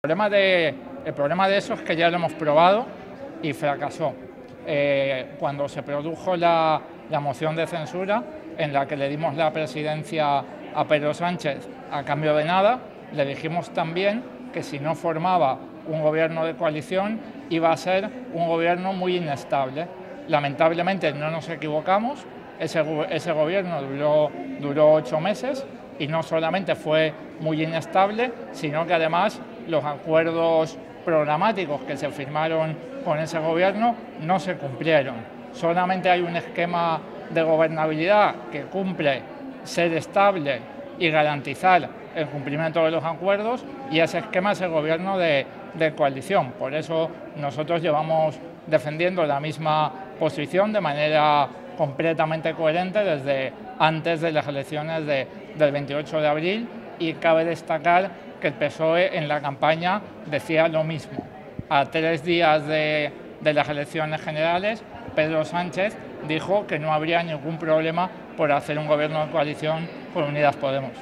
El problema, de, eso es que ya lo hemos probado y fracasó. Eh, cuando se produjo la, moción de censura en la que le dimos la presidencia a Pedro Sánchez a cambio de nada, le dijimos también que si no formaba un gobierno de coalición iba a ser un gobierno muy inestable. Lamentablemente no nos equivocamos, ese, gobierno duró ocho meses y no solamente fue muy inestable, sino que además los acuerdos programáticos que se firmaron con ese gobierno no se cumplieron. Solamente hay un esquema de gobernabilidad que cumple ser estable y garantizar el cumplimiento de los acuerdos y ese esquema es el gobierno de, coalición. Por eso nosotros llevamos defendiendo la misma posición de manera completamente coherente desde antes de las elecciones de, del 28 de abril y cabe destacar que el PSOE en la campaña decía lo mismo. A tres días de, de las elecciones generales, Pedro Sánchez dijo que no habría ningún problema por hacer un gobierno de coalición con Unidas Podemos.